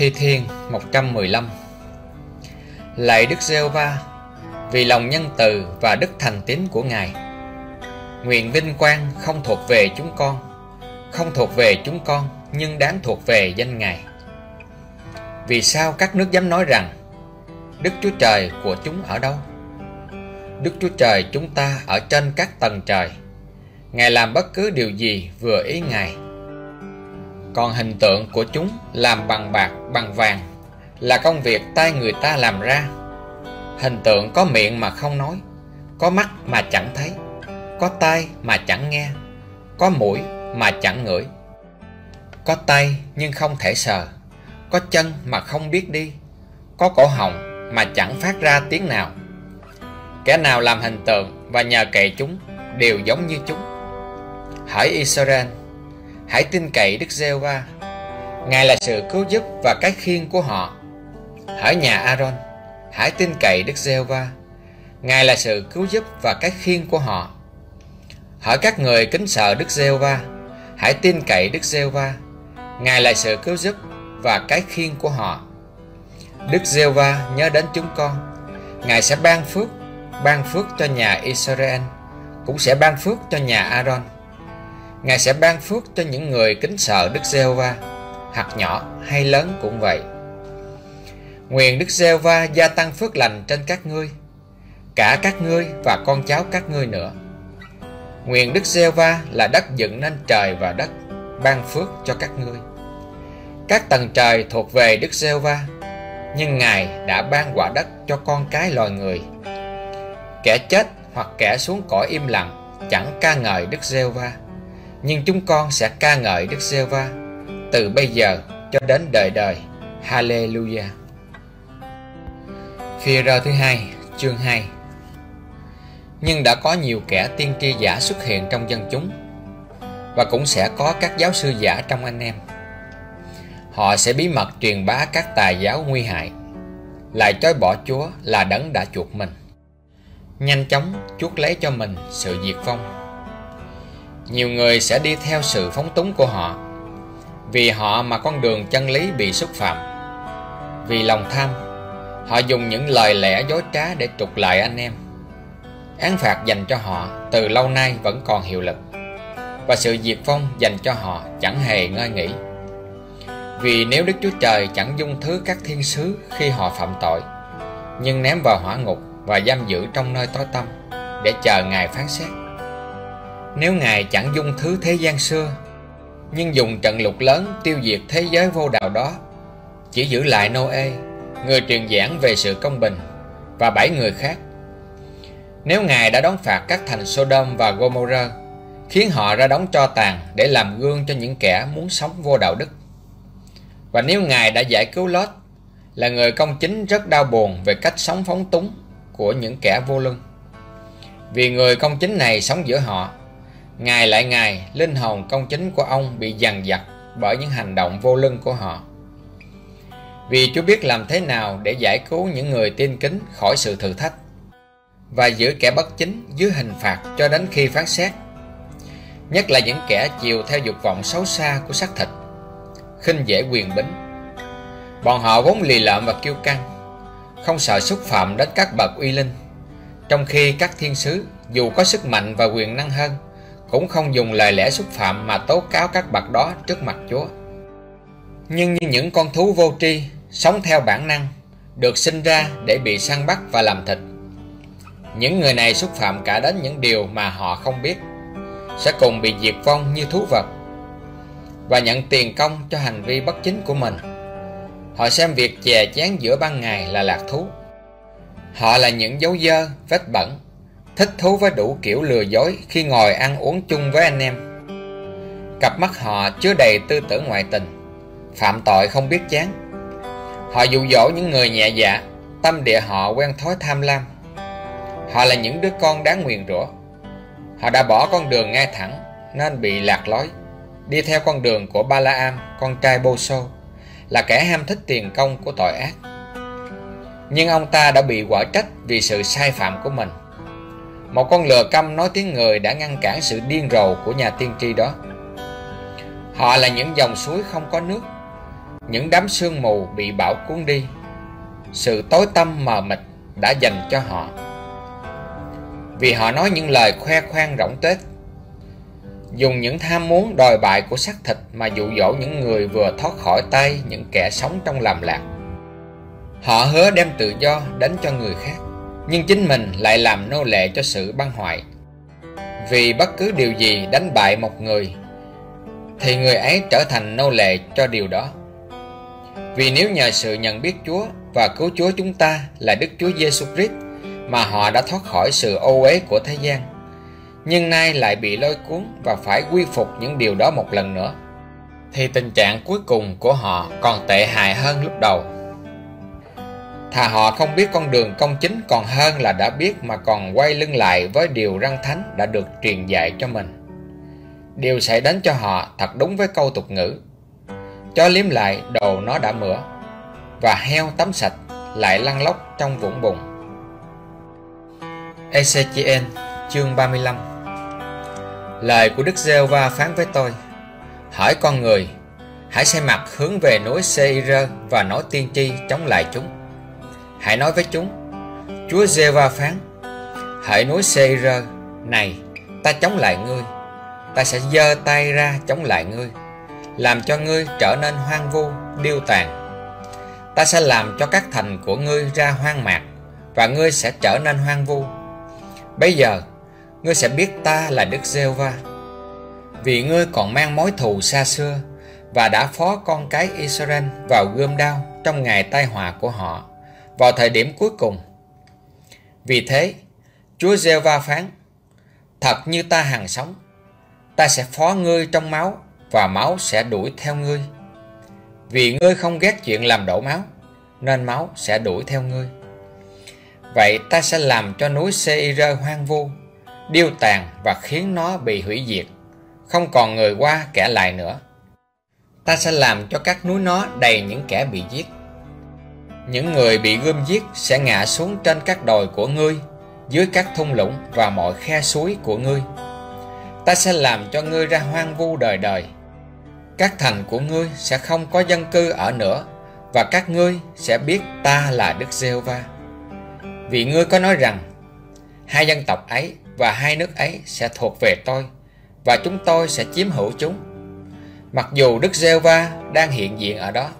Thi Thiên 115 Lạy Đức giê va vì lòng nhân từ và đức thành tín của Ngài. Nguyện vinh quang không thuộc về chúng con, không thuộc về chúng con, nhưng đáng thuộc về danh Ngài. Vì sao các nước dám nói rằng Đức Chúa Trời của chúng ở đâu? Đức Chúa Trời chúng ta ở trên các tầng trời. Ngài làm bất cứ điều gì vừa ý Ngài. Còn hình tượng của chúng làm bằng bạc, bằng vàng là công việc tay người ta làm ra. Hình tượng có miệng mà không nói Có mắt mà chẳng thấy Có tai mà chẳng nghe Có mũi mà chẳng ngửi. Có tay nhưng không thể sờ Có chân mà không biết đi Có cổ họng mà chẳng phát ra tiếng nào. Kẻ nào làm hình tượng và nhờ kệ chúng Đều giống như chúng. Hỡi Israel Hãy tin cậy Đức giê va Ngài là sự cứu giúp và cái khiên của họ. Hỡi nhà Aaron, Hãy tin cậy Đức giê va Ngài là sự cứu giúp và cái khiên của họ. Hỡi các người kính sợ Đức giê va Hãy tin cậy Đức giê va Ngài là sự cứu giúp và cái khiên của họ. Đức giê va nhớ đến chúng con. Ngài sẽ ban phước Ban phước cho nhà Israel, Cũng sẽ ban phước cho nhà Aaron. Ngài sẽ ban phước cho những người kính sợ Đức giê va Hạt nhỏ hay lớn cũng vậy Nguyện Đức giê va gia tăng phước lành trên các ngươi, cả các ngươi và con cháu các ngươi nữa. Nguyện Đức giê va là đất dựng nên trời và đất, ban phước cho các ngươi. Các tầng trời thuộc về Đức giê va nhưng Ngài đã ban quả đất cho con cái loài người. Kẻ chết hoặc kẻ xuống cõi im lặng chẳng ca ngợi Đức giê va nhưng chúng con sẽ ca ngợi Đức giê va từ bây giờ cho đến đời đời. Hallelujah. Phi rơ thứ hai, chương 2 Nhưng đã có nhiều kẻ tiên tri giả xuất hiện trong dân chúng Và cũng sẽ có các giáo sư giả trong anh em Họ sẽ bí mật truyền bá các tài giáo nguy hại Lại chối bỏ Chúa là đấng đã chuộc mình Nhanh chóng chuốc lấy cho mình sự diệt vong nhiều người sẽ đi theo sự phóng túng của họ. Vì họ mà con đường chân lý bị xúc phạm. Vì lòng tham, Họ dùng những lời lẽ dối trá để trục lại anh em. Án phạt dành cho họ từ lâu nay vẫn còn hiệu lực. Và sự diệt vong dành cho họ chẳng hề ngơi nghỉ. Vì nếu Đức Chúa Trời chẳng dung thứ các thiên sứ khi họ phạm tội, Nhưng ném vào hỏa ngục và giam giữ trong nơi tối tăm Để chờ Ngài phán xét. Nếu Ngài chẳng dung thứ thế gian xưa Nhưng dùng trận lục lớn tiêu diệt thế giới vô đạo đó Chỉ giữ lại Noe người truyền giảng về sự công bình và bảy người khác. Nếu Ngài đã đón phạt các thành Sodom và Gomorrah, khiến họ ra đóng cho tàn để làm gương cho những kẻ muốn sống vô đạo đức. Và nếu Ngài đã giải cứu Lót, là người công chính rất đau buồn về cách sống phóng túng của những kẻ vô lương. Vì người công chính này sống giữa họ, Ngài lại Ngài, linh hồn công chính của ông bị dằn vặt bởi những hành động vô lương của họ. Vì Chúa biết làm thế nào để giải cứu những người tin kính khỏi sự thử thách và giữ kẻ bất chính dưới hình phạt cho đến khi phán xét. Nhất là những kẻ chiều theo dục vọng xấu xa của xác thịt, khinh dễ quyền bính. Bọn họ vốn lì lợm và kiêu căng, không sợ xúc phạm đến các bậc uy linh, trong khi các thiên sứ dù có sức mạnh và quyền năng hơn, cũng không dùng lời lẽ xúc phạm mà tố cáo các bậc đó trước mặt Chúa. Nhưng như những con thú vô tri sống theo bản năng, được sinh ra để bị săn bắt và làm thịt. Những người này xúc phạm cả đến những điều mà họ không biết, sẽ cùng bị diệt vong như thú vật và nhận tiền công cho hành vi bất chính của mình. Họ xem việc chè chén giữa ban ngày là lạc thú. Họ là những dấu dơ, vết bẩn, thích thú với đủ kiểu lừa dối khi ngồi ăn uống chung với anh em. Cặp mắt họ chứa đầy tư tưởng ngoại tình, phạm tội không biết chán. Họ dụ dỗ những người nhẹ dạ Tâm địa họ quen thói tham lam. Họ là những đứa con đáng nguyền rủa. Họ đã bỏ con đường ngay thẳng Nên bị lạc lối. Đi theo con đường của Balaam Con trai Bô Sô Là kẻ ham thích tiền công của tội ác. Nhưng ông ta đã bị quả trách Vì sự sai phạm của mình. Một con lừa câm nói tiếng người Đã ngăn cản sự điên rồ của nhà tiên tri đó. Họ là những dòng suối không có nước, những đám sương mù bị bão cuốn đi. Sự tối tăm mờ mịt đã dành cho họ. Vì họ nói những lời khoe khoang rỗng tết dùng những tham muốn đòi bại của xác thịt mà dụ dỗ những người vừa thoát khỏi tay những kẻ sống trong làm lạc. Họ hứa đem tự do đến cho người khác nhưng chính mình lại làm nô lệ cho sự băng hoại vì bất cứ điều gì đánh bại một người thì người ấy trở thành nô lệ cho điều đó vì nếu nhờ sự nhận biết Chúa và cứu Chúa chúng ta là Đức Chúa Giêsu Christ mà họ đã thoát khỏi sự ô uế của thế gian, nhưng nay lại bị lôi cuốn và phải quy phục những điều đó một lần nữa, thì tình trạng cuối cùng của họ còn tệ hại hơn lúc đầu. Thà họ không biết con đường công chính còn hơn là đã biết mà còn quay lưng lại với điều răng thánh đã được truyền dạy cho mình. Điều sẽ đến cho họ thật đúng với câu tục ngữ. "Cho liếm lại đồ nó đã mửa, Và heo tắm sạch, lại lăn lóc trong vũng bùn. Ezechiel, chương 35 Lời của Đức giê va phán với tôi. Hỏi con người, Hãy xoay mặt hướng về núi Seir và nói tiên tri chống lại chúng. Hãy nói với chúng Chúa giê va phán hãy núi Seir Này ta chống lại ngươi Ta sẽ giơ tay ra chống lại ngươi làm cho ngươi trở nên hoang vu, điêu tàn. Ta sẽ làm cho các thành của ngươi ra hoang mạc, và ngươi sẽ trở nên hoang vu. Bây giờ, ngươi sẽ biết ta là Đức giê va Vì ngươi còn mang mối thù xa xưa, và đã phó con cái Israel vào gươm đao trong ngày tai họa của họ, vào thời điểm cuối cùng. Vì thế, Chúa giê va phán, Thật như ta hàng sống, ta sẽ phó ngươi trong máu và máu sẽ đuổi theo ngươi. Vì ngươi không ghét chuyện làm đổ máu, nên máu sẽ đuổi theo ngươi. Vậy ta sẽ làm cho núi Seir hoang vu, điêu tàn và khiến nó bị hủy diệt, không còn người qua kẻ lại nữa. Ta sẽ làm cho các núi nó đầy những kẻ bị giết. Những người bị gươm giết sẽ ngã xuống trên các đồi của ngươi, dưới các thung lũng và mọi khe suối của ngươi. Ta sẽ làm cho ngươi ra hoang vu đời đời các thành của ngươi sẽ không có dân cư ở nữa và các ngươi sẽ biết ta là Đức giê va Vì ngươi có nói rằng hai dân tộc ấy và hai nước ấy sẽ thuộc về tôi và chúng tôi sẽ chiếm hữu chúng. Mặc dù Đức giê va đang hiện diện ở đó.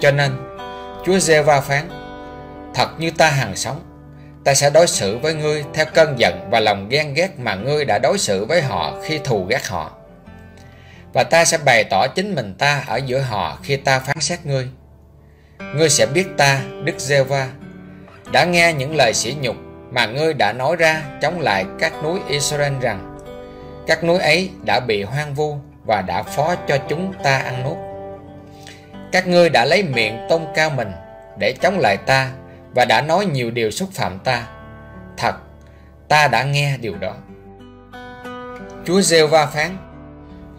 Cho nên Chúa giê va phán Thật như ta hằng sống Ta sẽ đối xử với ngươi theo cơn giận và lòng ghen ghét mà ngươi đã đối xử với họ khi thù ghét họ và ta sẽ bày tỏ chính mình ta ở giữa họ khi ta phán xét ngươi. Ngươi sẽ biết ta, Đức giê va đã nghe những lời sỉ nhục mà ngươi đã nói ra chống lại các núi Israel rằng các núi ấy đã bị hoang vu và đã phó cho chúng ta ăn nuốt. Các ngươi đã lấy miệng tôn cao mình để chống lại ta và đã nói nhiều điều xúc phạm ta. Thật, ta đã nghe điều đó. Chúa giê va phán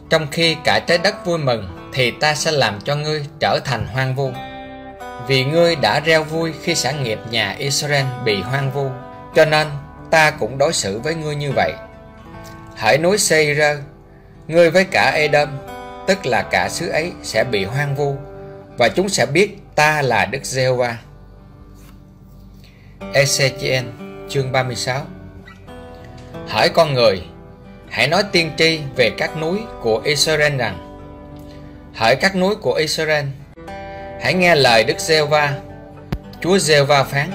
trong khi cả trái đất vui mừng Thì ta sẽ làm cho ngươi trở thành hoang vu Vì ngươi đã reo vui khi sản nghiệp nhà Israel bị hoang vu Cho nên ta cũng đối xử với ngươi như vậy Hỡi núi Seir Ngươi với cả Edom Tức là cả xứ ấy sẽ bị hoang vu và chúng sẽ biết ta là Đức Giê-hô-va. Ezechiel chương 36 Hỡi con người, Hãy nói tiên tri về các núi của Israel rằng Hỡi các núi của Israel, Hãy nghe lời Đức giê va Chúa giê va phán.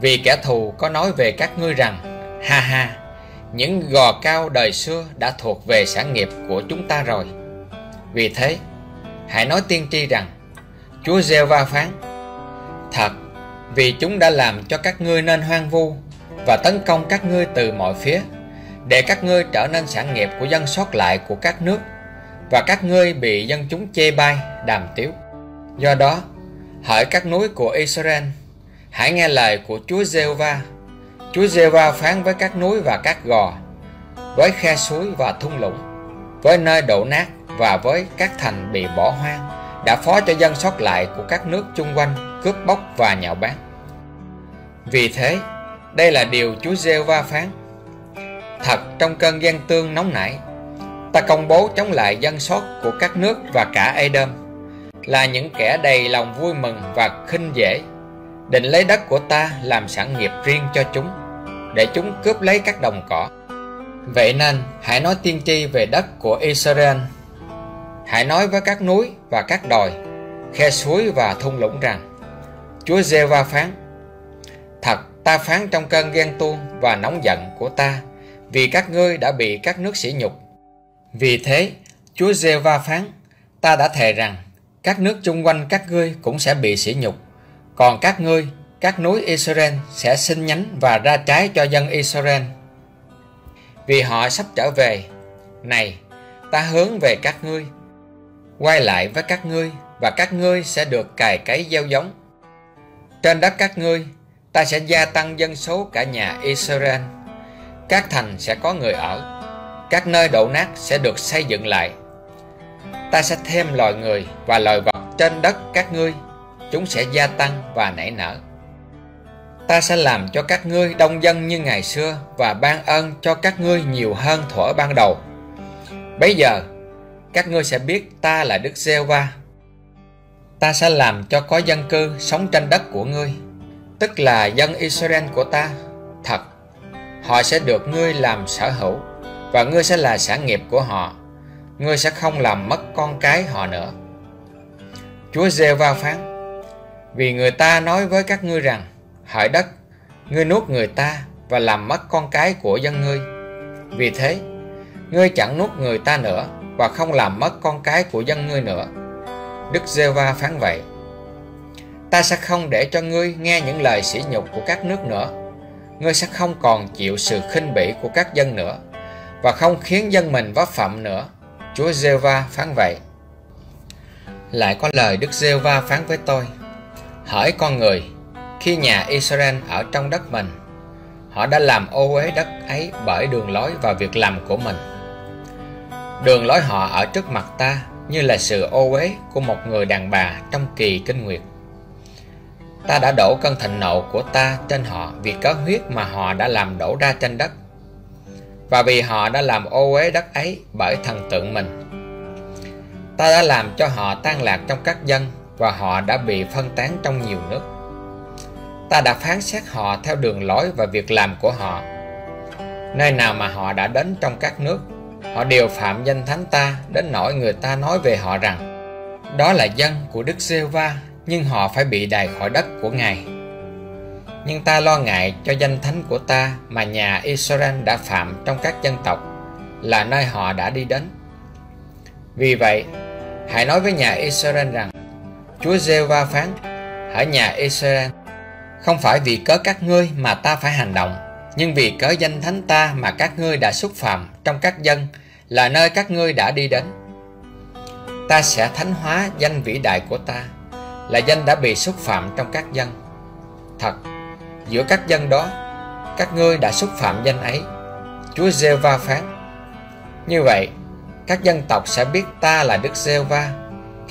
Vì kẻ thù có nói về các ngươi rằng, Ha ha, Những gò cao đời xưa đã thuộc về sản nghiệp của chúng ta rồi. Vì thế Hãy nói tiên tri rằng Chúa giê va phán Thật Vì chúng đã làm cho các ngươi nên hoang vu Và tấn công các ngươi từ mọi phía để các ngươi trở nên sản nghiệp của dân sót lại của các nước và các ngươi bị dân chúng chê bai, đàm tiếu. Do đó, hỡi các núi của Israel, hãy nghe lời của Chúa Giê-hô-va. Chúa Giê-hô-va phán với các núi và các gò, với khe suối và thung lũng, với nơi đổ nát và với các thành bị bỏ hoang, đã phó cho dân sót lại của các nước chung quanh cướp bóc và nhạo báng. Vì thế, đây là điều Chúa giê va phán: Thật trong cơn gian tương nóng nảy Ta công bố chống lại dân sót của các nước và cả Edom là những kẻ đầy lòng vui mừng và khinh dễ, định lấy đất của ta làm sản nghiệp riêng cho chúng, để chúng cướp lấy các đồng cỏ. Vậy nên, hãy nói tiên tri về đất của Israel. Hãy nói với các núi và các đồi, khe suối và thung lũng rằng, Chúa giê va phán, Thật, ta phán trong cơn ghen tuông và nóng giận của ta, vì các ngươi đã bị các nước sỉ nhục. Vì thế, Chúa giê va phán, ta đã thề rằng, các nước chung quanh các ngươi cũng sẽ bị sỉ nhục, còn các ngươi, các núi Israel sẽ sinh nhánh và ra trái cho dân Israel. Vì họ sắp trở về, này, ta hướng về các ngươi, quay lại với các ngươi và các ngươi sẽ được cài cấy gieo giống. Trên đất các ngươi, ta sẽ gia tăng dân số cả nhà Israel. Các thành sẽ có người ở, các nơi đổ nát sẽ được xây dựng lại. Ta sẽ thêm loài người và loài vật trên đất các ngươi, chúng sẽ gia tăng và nảy nở. Ta sẽ làm cho các ngươi đông dân như ngày xưa và ban ơn cho các ngươi nhiều hơn thuở ban đầu. Bây giờ, các ngươi sẽ biết ta là Đức giê va Ta sẽ làm cho có dân cư sống trên đất của ngươi, tức là dân Israel của ta. Thật, họ sẽ được ngươi làm sở hữu và ngươi sẽ là sản nghiệp của họ. Ngươi sẽ không làm mất con cái họ nữa. Chúa giê va phán, vì người ta nói với các ngươi rằng, hỡi đất, ngươi nuốt người ta và làm mất con cái của dân ngươi. Vì thế, ngươi chẳng nuốt người ta nữa và không làm mất con cái của dân ngươi nữa. Đức giê va phán vậy. Ta sẽ không để cho ngươi nghe những lời sỉ nhục của các nước nữa. Ngươi sẽ không còn chịu sự khinh bỉ của các dân nữa và không khiến dân mình vấp phạm nữa. Chúa giê va phán vậy. Lại có lời Đức giê va phán với tôi. Hỡi con người, khi nhà Israel ở trong đất mình, họ đã làm ô uế đất ấy bởi đường lối và việc làm của mình. Đường lối họ ở trước mặt ta như là sự ô uế của một người đàn bà trong kỳ kinh nguyệt. Ta đã đổ cơn thịnh nộ của ta trên họ vì có huyết mà họ đã làm đổ ra trên đất và vì họ đã làm ô uế đất ấy bởi thần tượng mình. Ta đã làm cho họ tan lạc trong các dân và họ đã bị phân tán trong nhiều nước. Ta đã phán xét họ theo đường lối và việc làm của họ. Nơi nào mà họ đã đến trong các nước, họ đều phạm danh thánh ta đến nỗi người ta nói về họ rằng đó là dân của Đức giê va nhưng họ phải bị đày khỏi đất của Ngài. Nhưng ta lo ngại cho danh thánh của ta mà nhà Israel đã phạm trong các dân tộc là nơi họ đã đi đến. Vì vậy, hãy nói với nhà Israel rằng Chúa giê va phán Hỡi nhà Israel Không phải vì cớ các ngươi mà ta phải hành động nhưng vì cớ danh thánh ta mà các ngươi đã xúc phạm trong các dân, Là nơi các ngươi đã đi đến. Ta sẽ thánh hóa danh vĩ đại của ta, Là danh đã bị xúc phạm trong các dân. Thật, Giữa các dân đó, Các ngươi đã xúc phạm danh ấy. Chúa giê va phán, Như vậy, Các dân tộc sẽ biết ta là Đức giê va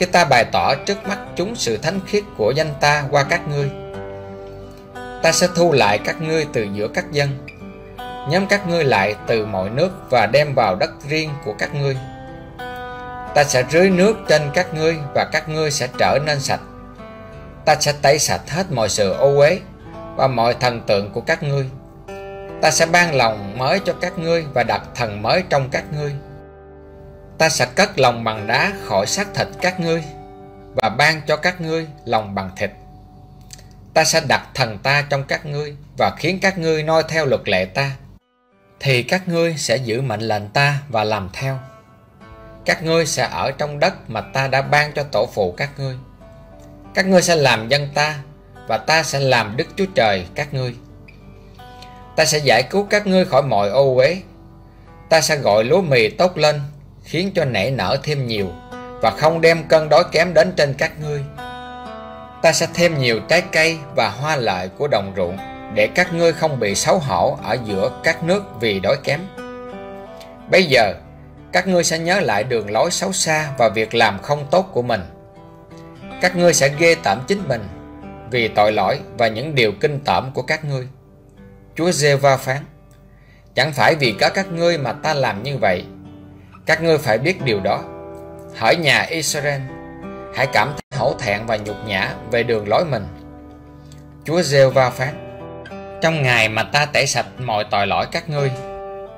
khi ta bày tỏ trước mắt chúng sự thánh khiết của danh ta qua các ngươi. Ta sẽ thu lại các ngươi từ giữa các dân, nhóm các ngươi lại từ mọi nước và đem vào đất riêng của các ngươi. Ta sẽ rưới nước trên các ngươi và các ngươi sẽ trở nên sạch. Ta sẽ tẩy sạch hết mọi sự ô uế và mọi thần tượng của các ngươi. Ta sẽ ban lòng mới cho các ngươi và đặt thần mới trong các ngươi ta sẽ cất lòng bằng đá khỏi xác thịt các ngươi và ban cho các ngươi lòng bằng thịt. Ta sẽ đặt thần ta trong các ngươi và khiến các ngươi noi theo luật lệ ta. Thì các ngươi sẽ giữ mệnh lệnh ta và làm theo. Các ngươi sẽ ở trong đất mà ta đã ban cho tổ phụ các ngươi. Các ngươi sẽ làm dân ta và ta sẽ làm Đức Chúa Trời các ngươi. Ta sẽ giải cứu các ngươi khỏi mọi ô uế. Ta sẽ gọi lúa mì tốt lên, khiến cho nảy nở thêm nhiều và không đem cơn đói kém đến trên các ngươi. Ta sẽ thêm nhiều trái cây và hoa lợi của đồng ruộng để các ngươi không bị xấu hổ ở giữa các nước vì đói kém. Bây giờ, các ngươi sẽ nhớ lại đường lối xấu xa và việc làm không tốt của mình. Các ngươi sẽ ghê tởm chính mình vì tội lỗi và những điều kinh tởm của các ngươi. Chúa giê va phán, chẳng phải vì có các ngươi mà ta làm như vậy các ngươi phải biết điều đó. Hỏi nhà Israel, hãy cảm thấy hổ thẹn và nhục nhã về đường lối mình. Chúa giê va phán, trong ngày mà ta tẩy sạch mọi tội lỗi các ngươi,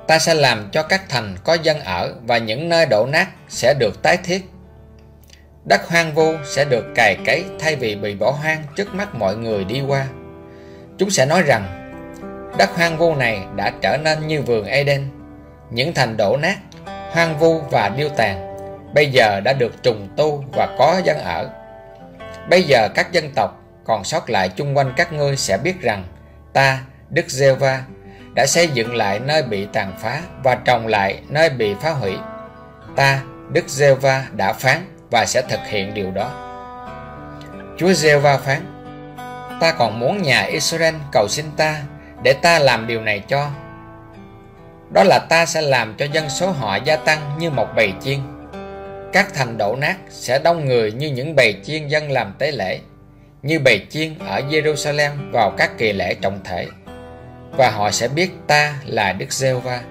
ta sẽ làm cho các thành có dân ở và những nơi đổ nát sẽ được tái thiết. Đất hoang vu sẽ được cày cấy thay vì bị bỏ hoang trước mắt mọi người đi qua. Chúng sẽ nói rằng, đất hoang vu này đã trở nên như vườn Eden, những thành đổ nát, hoang vu và điêu tàn, bây giờ đã được trùng tu và có dân ở. Bây giờ các dân tộc còn sót lại chung quanh các ngươi sẽ biết rằng ta, Đức giê va đã xây dựng lại nơi bị tàn phá và trồng lại nơi bị phá hủy. Ta, Đức giê va đã phán và sẽ thực hiện điều đó. Chúa giê va phán, ta còn muốn nhà Israel cầu xin ta để ta làm điều này cho. Đó là ta sẽ làm cho dân số họ gia tăng như một bầy chiên. Các thành đổ nát sẽ đông người như những bầy chiên dân làm tế lễ, như bầy chiên ở Jerusalem vào các kỳ lễ trọng thể. Và họ sẽ biết ta là Đức giê va